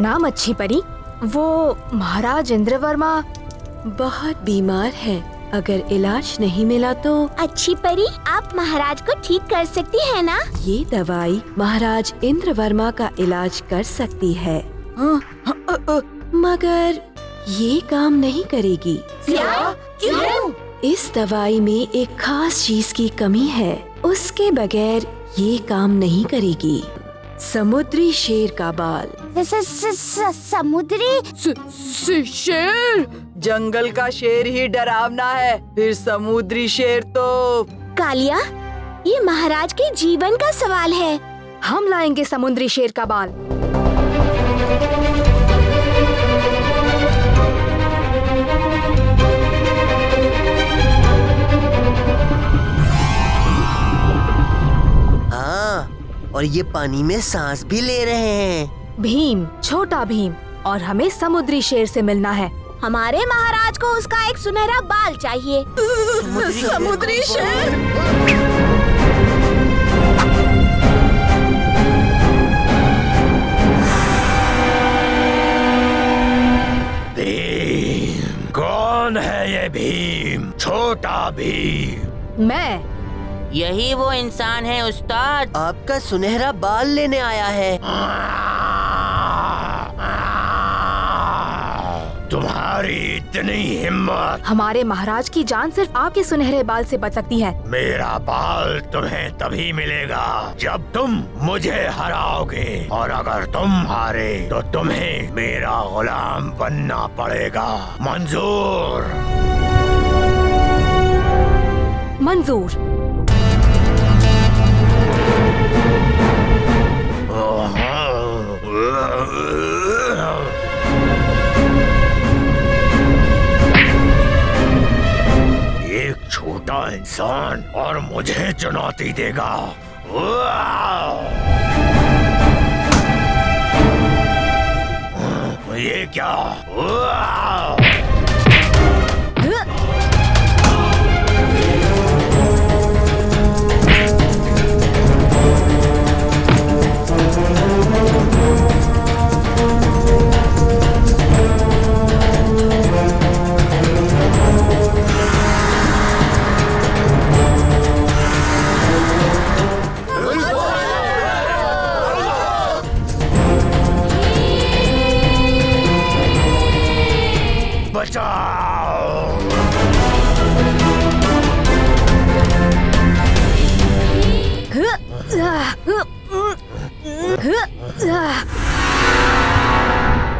प्रणाम अच्छी परी। वो महाराज इंद्र वर्मा बहुत बीमार है। अगर इलाज नहीं मिला तो? अच्छी परी आप महाराज को ठीक कर सकती है ना? ये दवाई महाराज इंद्र वर्मा का इलाज कर सकती है। मगर ये काम नहीं करेगी। क्या? क्यों? इस दवाई में एक खास चीज़ की कमी है। उसके बगैर ये काम नहीं करेगी। समुद्री शेर का बाल। समुद्री? शेर? जंगल का शेर ही डरावना है फिर समुद्री शेर तो। कालिया ये महाराज के जीवन का सवाल है। हम लाएँगे समुद्री शेर का बाल। और ये पानी में सांस भी ले रहे हैं। भीम छोटा भीम और हमें समुद्री शेर से मिलना है। हमारे महाराज को उसका एक सुनहरा बाल चाहिए। समुद्री शेर? भीम कौन है ये भीम? छोटा भीम। मैं। यही वो इंसान है उस्ताद। आपका सुनहरा बाल लेने आया है। तुम्हारी इतनी हिम्मत। हमारे महाराज की जान सिर्फ़ आपके सुनहरे बाल से बच सकती है। मेरा बाल तुम्हें तभी मिलेगा जब तुम मुझे हराओगे। और अगर तुम हारे तो तुम्हें मेरा गुलाम बनना पड़ेगा। मंजूर। मंजूर। छोटा इंसान और मुझे चुनौती देगा। ये क्या?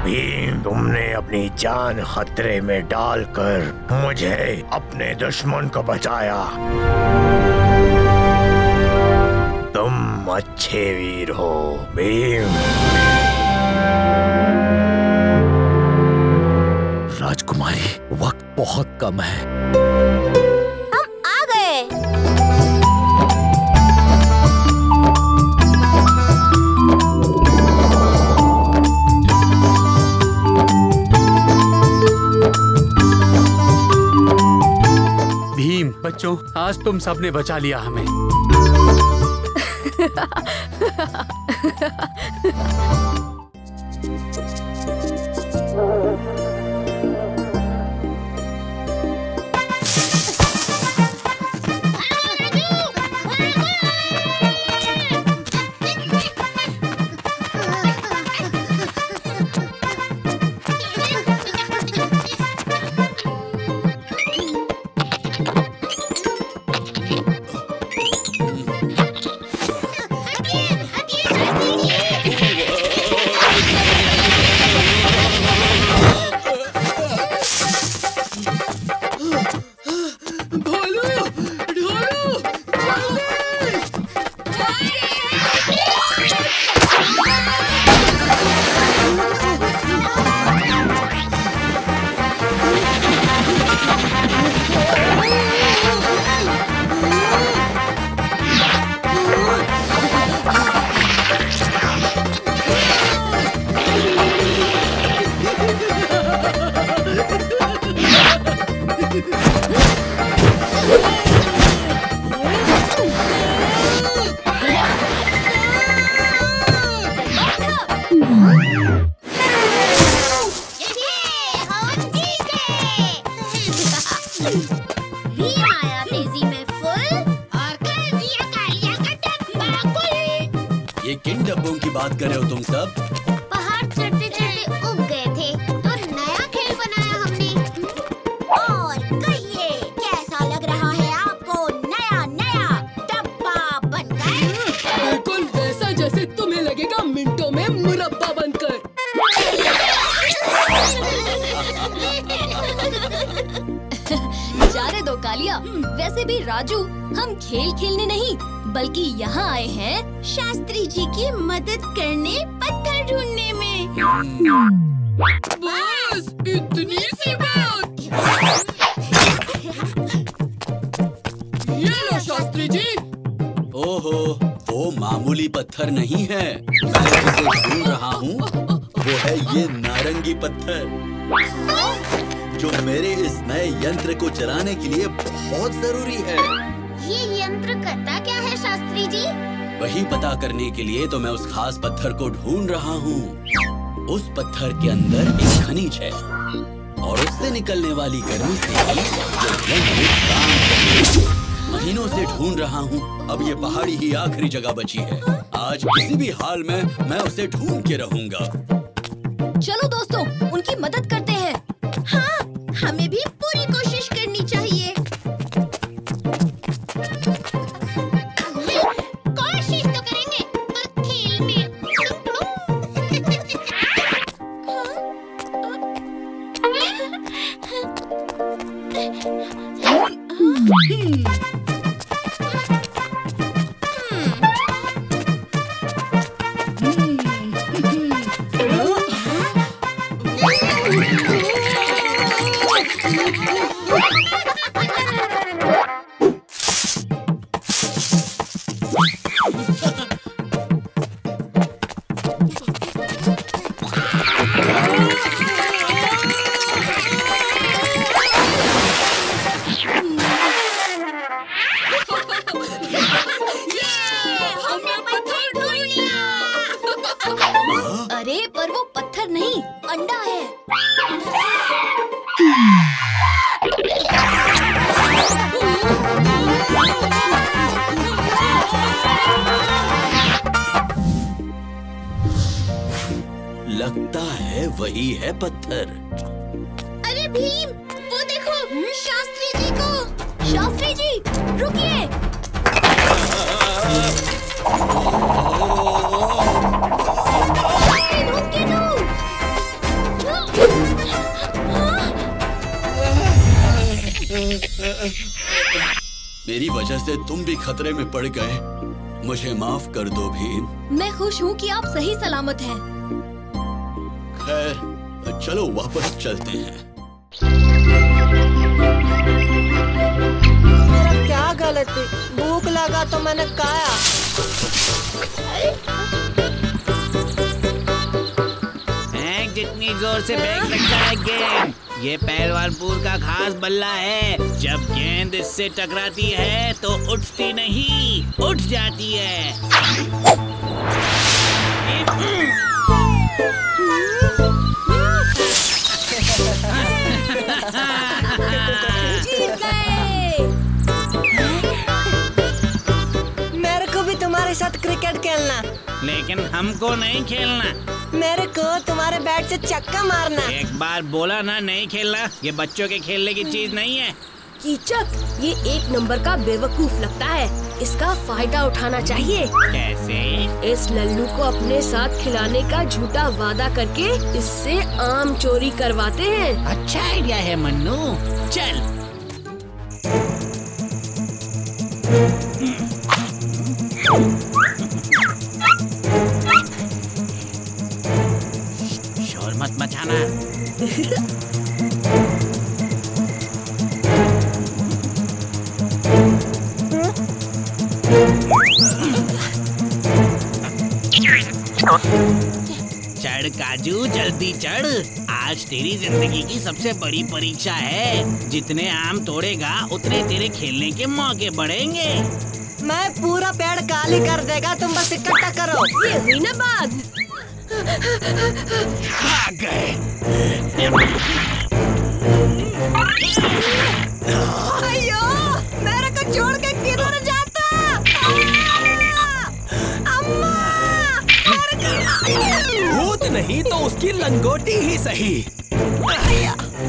भीम, तुमने अपनी जान खतरे में डालकर मुझे अपने दुश्मन को बचाया। तुम अच्छे वीर हो, भीम। बहुत कम है। हम आ गए। भीम बच्चों आज तुम सबने बचा लिया हमें। बात कर रहे हो तुम सब? मामूली पत्थर नहीं है। मैं जिसे ढूंढ रहा हूँ वो है ये नारंगी पत्थर। जो मेरे इस नए यंत्र को चलाने के लिए बहुत ज़रूरी है। ये यंत्र करता क्या है शास्त्री जी? वही पता करने के लिए तो मैं उस खास पत्थर को ढूंढ रहा हूँ। उस पत्थर के अंदर एक खनिज है और उससे निकलने वाली गर्मी से ही यंत्र काम करेगा। महीनों से ढूंढ रहा हूँ। अब ये पहाड़ी ही आखिरी जगह बची है। आज किसी भी हाल में मैं उसे ढूंढ के रहूँगा। चलो दोस्तों, उनकी मदद करते मेरी वजह से तुम भी खतरे में पड़ गए। मुझे माफ़ कर दो भीम। मैं खुश हूँ कि आप सही सलामत हैं। खैर चलो वापस चलते हैं। मेरा क्या गलती भूख लगा तो मैंने खाया। जितनी ज़ोर से फेंक सकता है गेंद ये पहलवानपुर का खास बल्ला है। जब गेंद इससे टकराती है तो उठती नहीं उठ जाती है। मेरे को भी तुम्हारे साथ क्रिकेट खेलना। लेकिन हमको नहीं खेलना। मेरे को तुम्हारे बैट से चक्का मारना। एक बार बोला ना नहीं खेलना ये बच्चों के खेलने की चीज़ नहीं है। कीचक ये एक नंबर का बेवकूफ़ लगता है। इसका फ़ायदा उठाना चाहिए। कैसे? इस लल्लू को अपने साथ खिलाने का झूठा वादा करके इससे आम चोरी करवाते हैं। अच्छा आइडिया है मन्नू। चल। शोर मत मचाना चढ़ काजू, जल्दी चढ़। आज तेरी ज़िंदगी की सबसे बड़ी परीक्षा है। जितने आम तोड़ेगा, उतने तेरे खेलने के मौके बढ़ेंगे। मैं पूरा पेड़ काली कर देगा, तुम बस इकट्ठा करो। ये हुई ना बात। भाग गए अयो मेरे को तो छोड़ के किधर जाता? अम्मा भूत नहीं तो उसकी लंगोटी ही सही।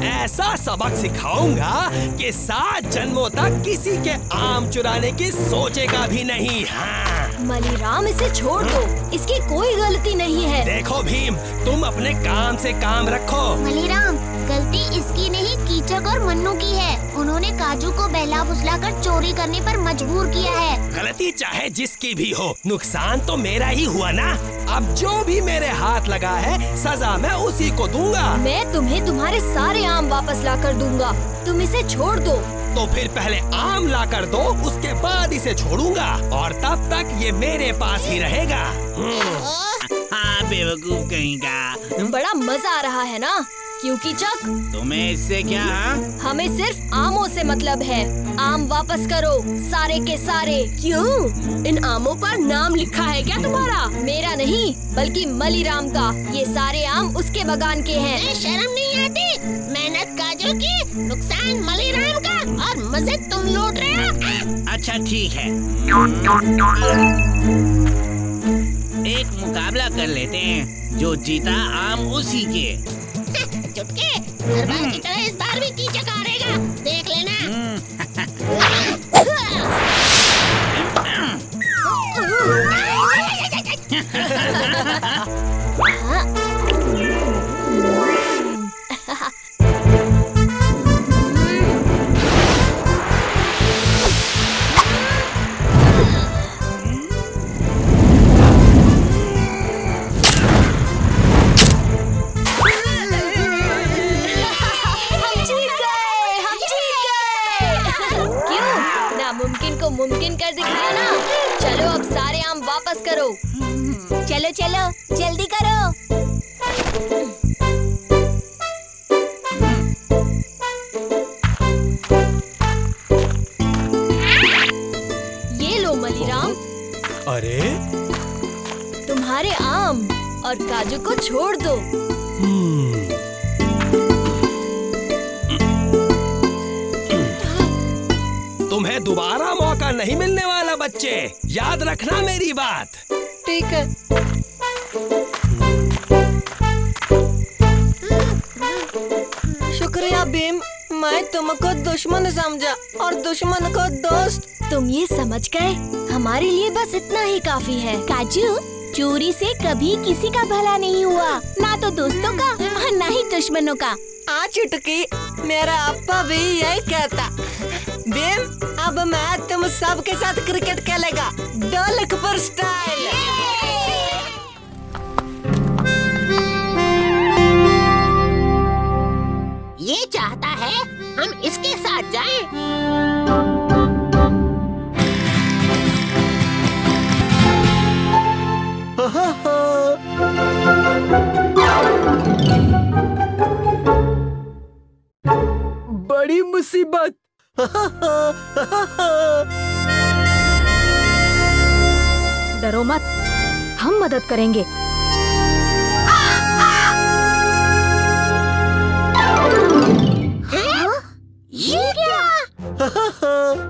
ऐसा सबक सिखाऊँगा कि सात जन्मों तक किसी के आम चुराने की सोचेगा भी नहीं। हाँ। मलीराम इसे छोड़ दो। इसकी कोई गलती नहीं है। देखो भीम तुम अपने काम से काम रखो। मलीराम गलती इसकी नहीं कीचक और मन्नू की है। उन्होंने काजू को बहला फुसला कर चोरी करने पर मजबूर किया है। गलती चाहे जिसकी भी हो नुकसान तो मेरा ही हुआ ना? अब जो भी मेरे हाथ लगा है सजा मैं उसी को दूँगा। मैं तुम्हें तुम्हारे सारे आम वापस ला कर दूँगा। तुम इसे छोड़ दो। तो फिर पहले आम ला कर दो उसके बाद इसे छोड़ूँगा। और तब तक ये मेरे पास ही रहेगा। हाँ बेवकूफ़ कहीं का। बड़ा मज़ा आ रहा है ना? क्योंकि चक तुम्हें इससे क्या हाँ? हमें सिर्फ़ आमों से मतलब है। आम वापस करो सारे के सारे। क्यों? इन आमों पर नाम लिखा है क्या तुम्हारा? मेरा नहीं बल्कि मलीराम का। ये सारे आम उसके बगान के हैं। शर्म नहीं आती? मेहनत काजू की नुकसान मलीराम का? मज़े तुम लूट रहे हो अच्छा ठीक है एक मुकाबला कर लेते हैं जो जीता आम उसी के चुटके हर बार की तरह इस बार भी कीचक हारेगा देख लेना काफ़ी है। काजू चोरी से कभी किसी का भला नहीं हुआ। ना तो दोस्तों का और ना ही दुश्मनों का। आ चुटकी मेरा अप्पा भी यही कहता। भीम अब मैं तुम सबके साथ क्रिकेट खेलेगा। ढोलकपुर स्टाइल ये चाहता है हम इसके साथ जाएँ। बड़ी मुसीबत। डरो मत। हम मदद करेंगे। ये क्या?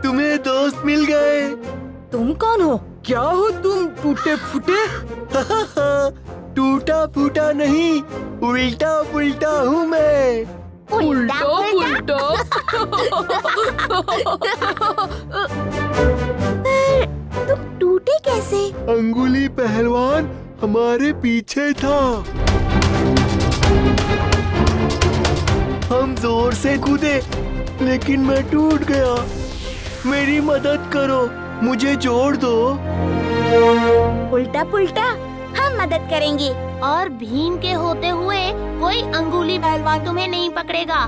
तुम्हें दोस्त मिल गए। तुम कौन हो? क्या हो तुम? टूटे फूटे? टूटा फूटा नहीं उल्टा पुल्टा हूँ मैं। उल्टा उल्टा तुम टूटे कैसे? अंगुली पहलवान हमारे पीछे था। हम ज़ोर से कूदे लेकिन मैं टूट गया। मेरी मदद करो मुझे जोड़ दो। उल्टा पुल्टा मदद करेंगे। और भीम के होते हुए कोई अंगुली पहलवान तुम्हें नहीं पकड़ेगा।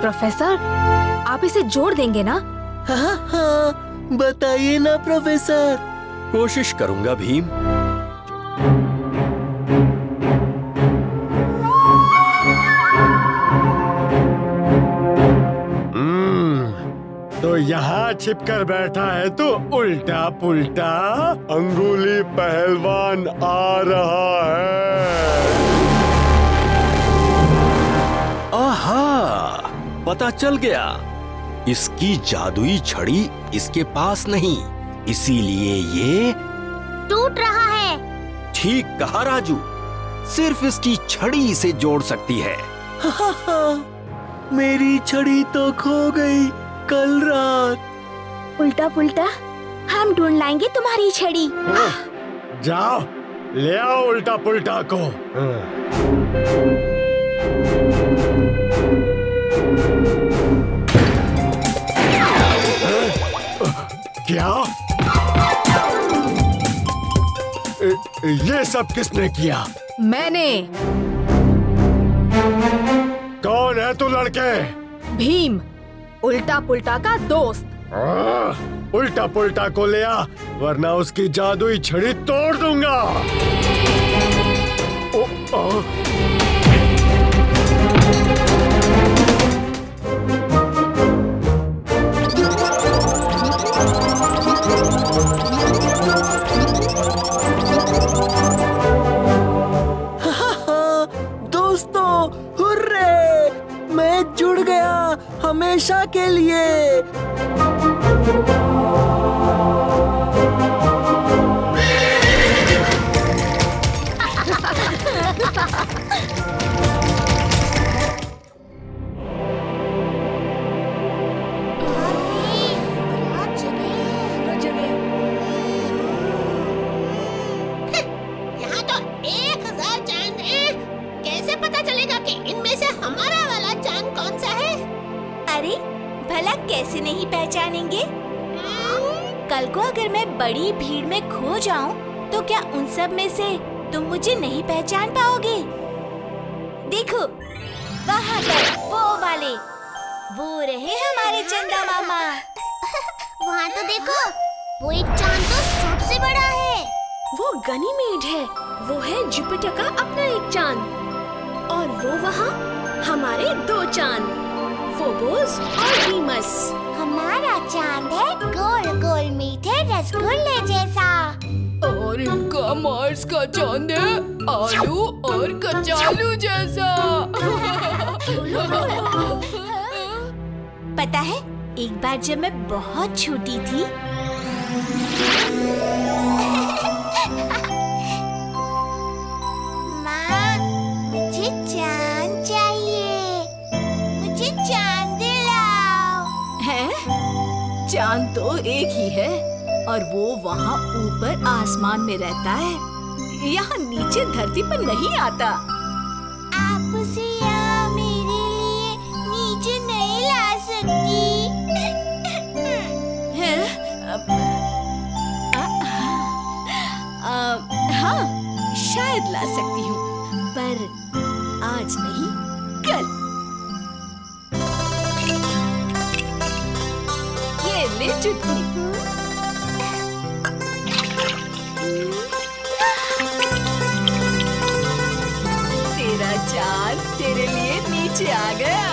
प्रोफेसर आप इसे जोड़ देंगे ना? हाँ हाँ बताइए ना प्रोफेसर। कोशिश करूँगा भीम। हम्म, तो यहाँ छिपकर बैठा है तो उल्टा पुल्टा अंगुली पहलवान आ रहा है। आहा पता चल गया। इसकी जादुई छड़ी इसके पास नहीं इसीलिए ये टूट रहा है। ठीक कहा राजू सिर्फ़ इसकी छड़ी इसे जोड़ सकती है। मेरी छड़ी तो खो गई कल रात। उल्टा पुल्टा हम ढूंढ लाएँगे तुम्हारी छड़ी। जाओ ले आओ उल्टा पुल्टा को क्या? ये सब किसने किया? मैंने। कौन है तू लड़के? भीम उल्टा पुल्टा का दोस्त। आ, उल्टा पुल्टा को ले आ वरना उसकी जादुई छड़ी तोड़ दूँगा। ओ, आ, हमेशा के लिए। कल को अगर मैं बड़ी भीड़ में खो जाऊँ तो क्या उन सब में से तुम मुझे नहीं पहचान पाओगे? देखो वहाँ पर वो वाले। वो रहे हमारे चंदा मामा। वहाँ तो देखो वो एक चाँद तो सबसे बड़ा है। वो गनीमेड है। वो है जुपिटर का अपना एक चाँद। और वो वहाँ हमारे दो चाँद फोबोस और डीमस। हमारा चाँद है गोल गोल रसगुल्ले जैसा और इनका मार्स का चाँद है आलू और कचालू जैसा। पता है एक बार जब मैं बहुत छोटी थी माँ मुझे चाँद चाहिए। मुझे चाँद दिलाओ। है? चाँद तो एक ही है। और वो वहाँ ऊपर आसमान में रहता है। यहाँ नीचे धरती पर नहीं आता। आप उसे यहाँ मेरे लिए नीचे नहीं ला सकती। है? अब- आ, आ, हाँ शायद ला सकती हूँ। पर आ गया।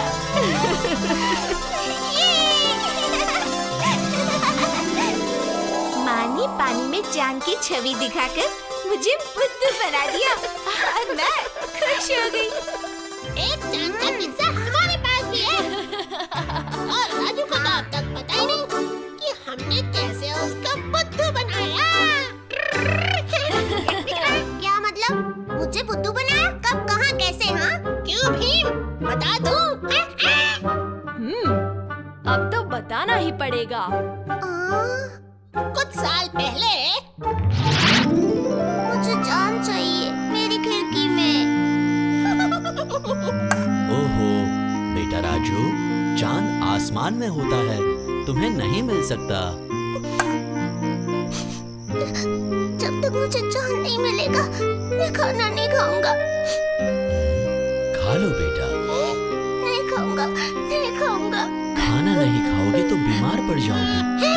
माँ ने पानी में चाँद की छवि दिखाकर मुझे बुद्धू बना दिया और मैं खुश हो गई। एक चाँद का ही कुछ साल पहले मुझे जान चाहिए मेरी खिड़की में। ओहो बेटा राजू चाँद आसमान में होता है तुम्हें नहीं मिल सकता। पड़ जाओगी।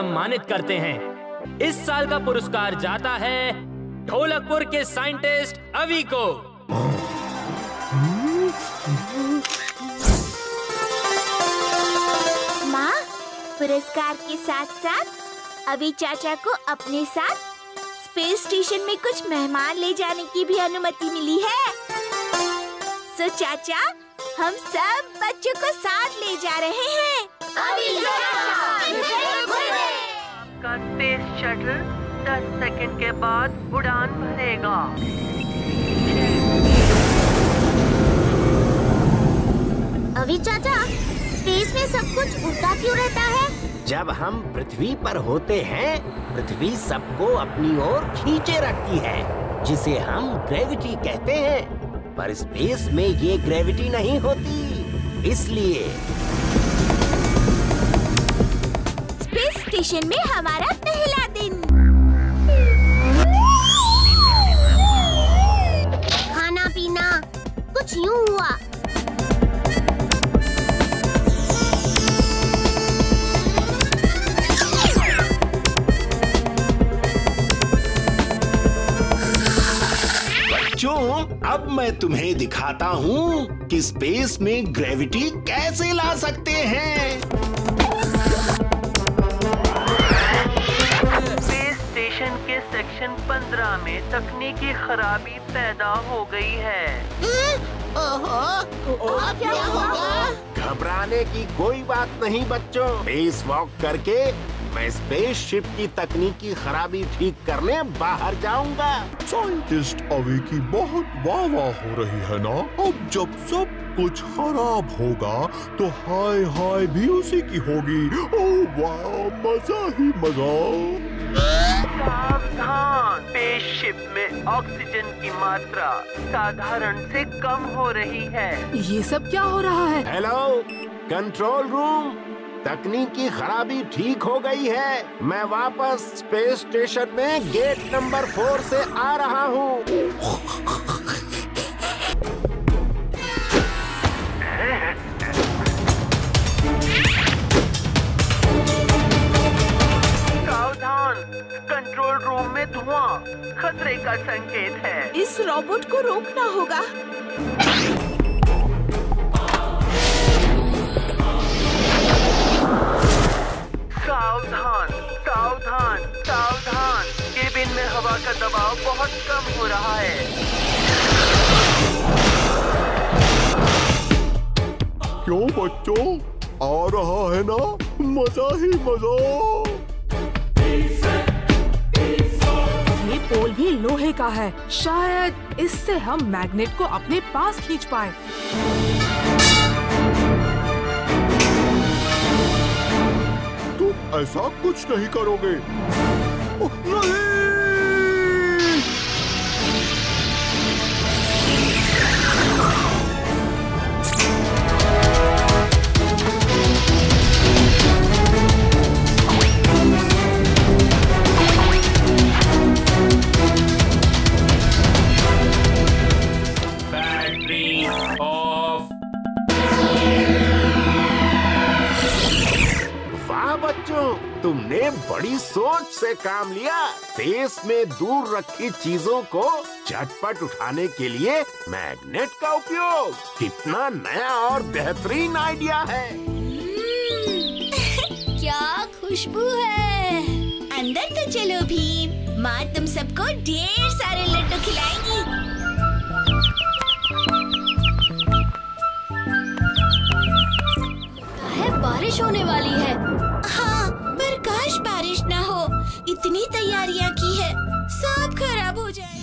सम्मानित करते हैं। इस साल का पुरस्कार जाता है ढोलकपुर के साइंटिस्ट अवी को। माँ पुरस्कार के साथ साथ अभी चाचा को अपने साथ स्पेस स्टेशन में कुछ मेहमान ले जाने की भी अनुमति मिली है। सो चाचा हम सब बच्चों को साथ ले जा रहे हैं। आपका स्पेस शटल 10 सेकंड के बाद उड़ान भरेगा। अभी चाचा स्पेस में सब कुछ उल्टा क्यों रहता है? जब हम पृथ्वी पर होते हैं पृथ्वी सबको अपनी ओर खींचे रखती है जिसे हम ग्रेविटी कहते हैं। पर स्पेस में ये ग्रेविटी नहीं होती इसलिए स्टेशन में हमारा पहला दिन। खाना पीना कुछ यूँ हुआ। अब मैं तुम्हें दिखाता हूँ कि स्पेस में ग्रेविटी कैसे ला सकते हैं। सेक्शन 15 में तकनीकी खराबी पैदा हो गई है। ओहो अब क्या होगा? घबराने की कोई बात नहीं बच्चों। स्पेस वॉक करके मैं स्पेस शिप की तकनीकी खराबी ठीक करने बाहर जाऊँगा। साइंटिस्ट अवे की बहुत वाह वाह हो रही है ना? अब जब सब कुछ खराब होगा तो हाय हाय भी उसी की होगी। ओ वाह मज़ा ही मज़ा। सावधान। स्पेसशिप में ऑक्सीजन की मात्रा साधारण से कम हो रही है। ये सब क्या हो रहा है? हेलो कंट्रोल रूम तकनीकी खराबी ठीक हो गई है। मैं वापस स्पेस स्टेशन में गेट नंबर फोर से आ रहा हूँ। कंट्रोल रूम में धुआँ। खतरे का संकेत है। इस रोबोट को रोकना होगा। सावधान सावधान सावधान। केबिन में हवा का दबाव बहुत कम हो रहा है। क्यों बच्चों? आ रहा है ना? मज़ा ही मज़ा। लोहे का है। शायद इससे हम मैग्नेट को अपने पास खींच पाए। तुम ऐसा कुछ नहीं करोगे। नहीं! तुमने बड़ी सोच से काम लिया। स्पेस में दूर रखी चीज़ों को झटपट उठाने के लिए मैग्नेट का उपयोग। कितना नया और बेहतरीन आइडिया है। क्या खुशबू है। अंदर तो चलो भीम। माँ तुम सबको ढेर सारे लड्डू खिलाएगी। बारिश होने वाली हाँ। इतनी तैयारियाँ की है। सब खराब हो जाए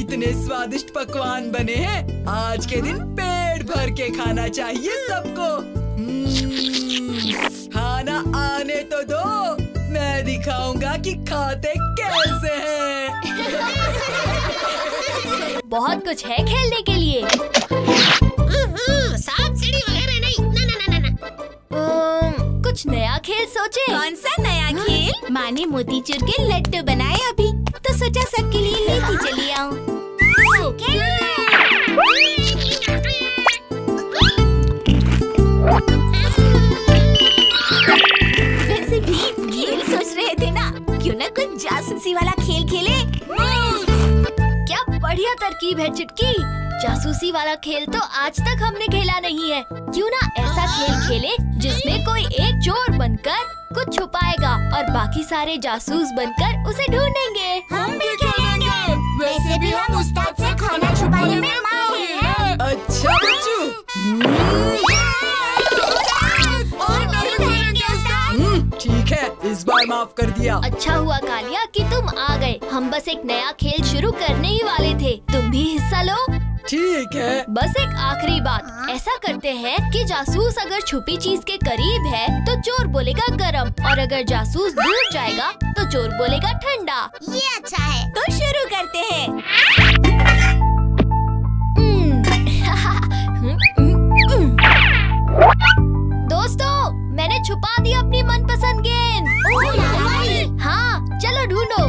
इतने स्वादिष्ट पकवान बने हैं। आज के दिन पेट भर के खाना चाहिए सबको। हम्म, खाना आने तो दो। मैं दिखाऊँगा कि खाते कैसे हैं। बहुत कुछ है खेलने के लिए। कुछ नया खेल सोचे। कौन सा नया खेल? माँ ने मोती मोतीचूर के लड्डू बनाए अभी। तो सोचा सबके लिए लेती चली आऊँ। वैसे भी खेल सोच रहे थे ना। क्यों ना कुछ जासूसी वाला खेल खेले? क्या बढ़िया तरकीब है चिटकी। जासूसी वाला खेल तो आज तक हमने खेला नहीं है। क्यों ना ऐसा खेल खेले? जिसमें कोई एक चोर बनकर कुछ छुपाएगा और बाकी सारे जासूस बनकर उसे ढूंढेंगे। हम भी खेलेंगे वैसे भी हम उस्ताद से खाना छुपाने में माहिर हैं। अच्छा बच्चू। हम्म, ठीक है इस बार माफ़ कर दिया। अच्छा हुआ कालिया कि तुम आ गए। हम बस एक नया खेल शुरू करने ही वाले थे। तुम भी हिस्सा लो। ठीक है। बस एक आखिरी बात। ऐसा करते हैं कि जासूस अगर छुपी चीज़ के करीब है तो चोर बोलेगा गरम। और अगर जासूस दूर जाएगा तो चोर बोलेगा ठंडा। ये अच्छा है। तो शुरू करते हैं। दोस्तों मैंने छुपा दी अपनी मनपसंद गेंद। हाँ चलो ढूंढो।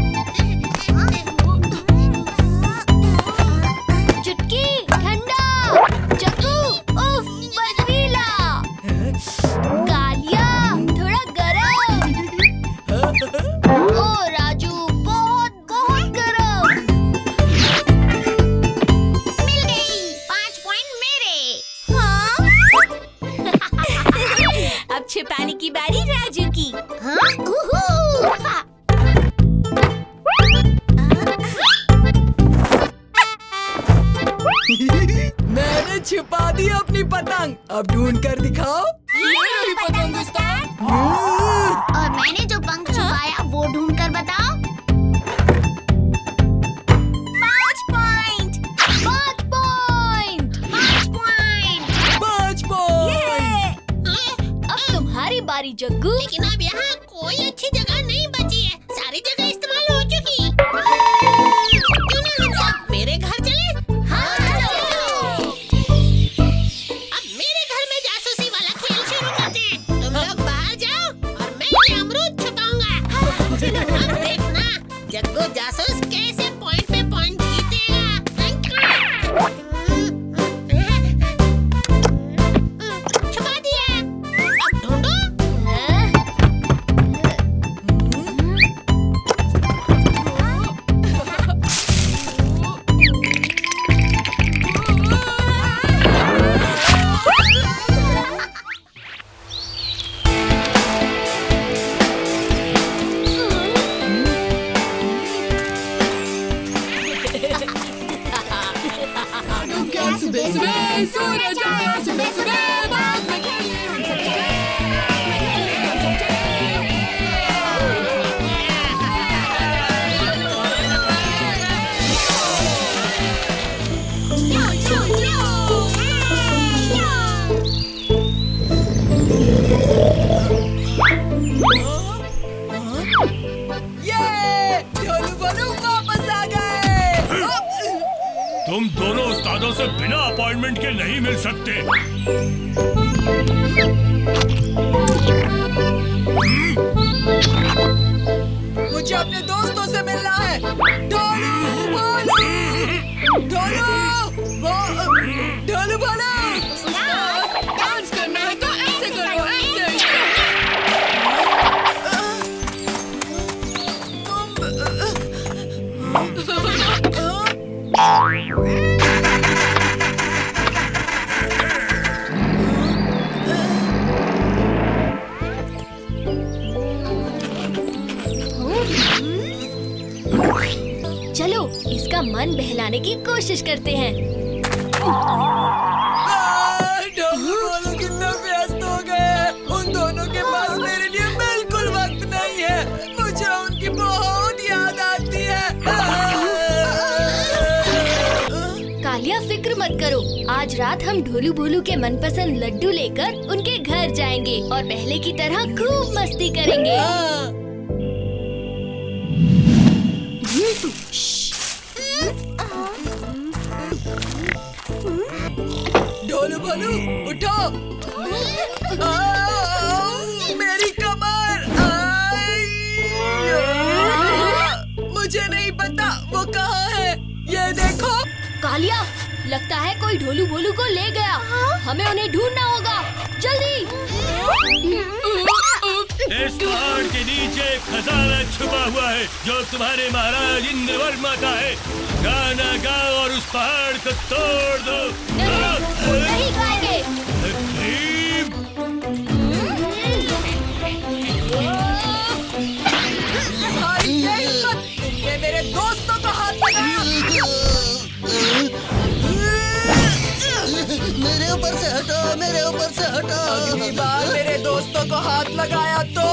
इसका मन बहलाने की कोशिश करते हैं। हो उन दोनों के पास मेरे लिए बिल्कुल वक्त नहीं है। मुझे उनकी बहुत याद आती है। कालिया फ़िक्र मत करो। आज रात हम ढोलू भोलू के मनपसंद लड्डू लेकर उनके घर जाएँगे और पहले की तरह खूब मस्ती करेंगे। भालू उठो। मेरी कमर। मुझे नहीं पता वो कहाँ है। ये देखो। कालिया लगता है कोई ढोलू भोलू को ले गया। हमें उन्हें ढूंढना होगा। जल्दी। इस पहाड़ के नीचे खजाना छुपा हुआ है जो तुम्हारे महाराज इंद्र वर्मा का है। गाना गाओ और उस पहाड़ को तोड़ दो। मेरे को हाथ लगाया तो?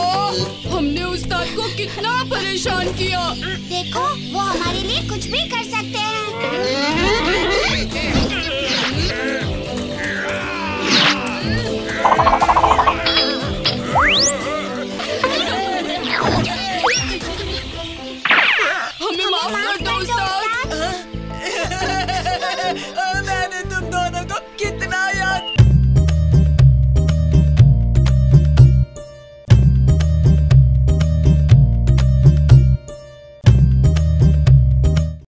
हमने उस्ताद को कितना परेशान किया। देखो वो हमारे लिए कुछ भी कर सकते हैं।